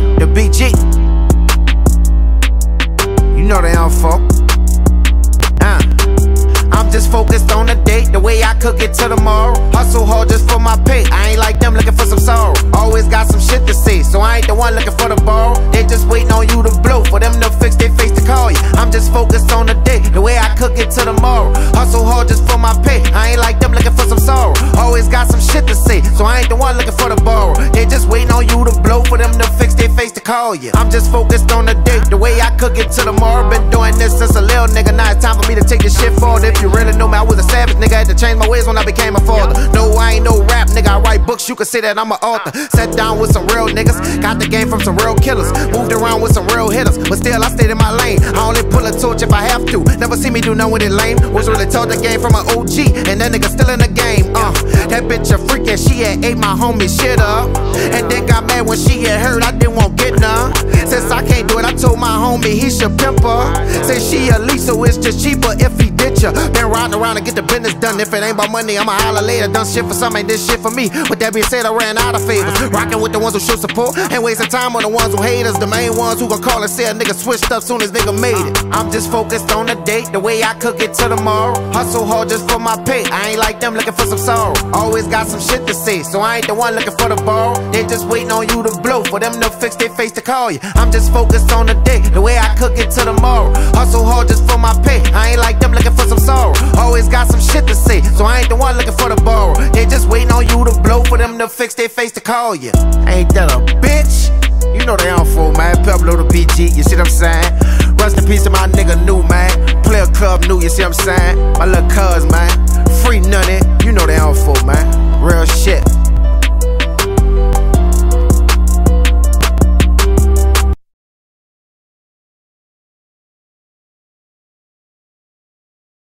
BG. You know they on folk. Uh. I'm just focused on the date, the way I cook it to tomorrow. Hustle hard just for my pay. I ain't like them looking for some sorrow. Always got some shit to say, so I ain't the one looking for the borrow. They just waiting on you to blow for them to fix their face to call you. I'm just focused on the date, the way I cook it to tomorrow. Hustle hard just for my pay. I ain't like them looking for some sorrow. Always got some shit to say, so I ain't the one looking for the borrow. Call you. I'm just focused on the date, the way I cook it to tomorrow. Been doing this since a little nigga, now it's time for me to take this shit forward. If you really know me, I was a savage nigga, had to change my ways when I became a father. No, I ain't no rap nigga, I write books, you can say that I'm an author. Sat down with some real niggas, got the game from some real killers. Moved around with some real hitters, but still I stayed in my lane. I only pull a torch if I have to. Never see me do nothing with it lame. Was really taught the game from an OG, and that nigga still in the game. Uh, that bitch a freak and she had ate my homie shit up. And then got mad when she had heard I didn't want get none. Since I can't do it, I told my homie he should pimp her. Say she a lease, so it's just cheaper if he Been riding around to get the business done. If it ain't about money, I'ma holler later. Done shit for some, ain't this shit for me. With that being said, I ran out of favors. Rocking with the ones who show support, Ain't wasting time on the ones who hate us. The main ones who gon' call and say a nigga switched up soon as nigga made it. I'm just focused on the date, the way I cook it till tomorrow. Hustle hard just for my pay. I ain't like them looking for some sorrow. Always got some shit to say, so I ain't the one looking for the borrow. They just waiting on you to blow for them to fix their face to call you. I'm just focused on the date, the way I cook it till tomorrow. Hustle hard just for my pay. I ain't like them looking for some sorrow. Always got some shit to say, so I ain't the one looking for the borrow. They just waiting on you to blow for them to fix their face to call you. Ain't that a bitch? You know they on for man. Peblo Da BG, you see what I'm saying? Rest in peace to my nigga new man. Player club new, you see what I'm saying? My little cuz man. Free nutty, eh? you know they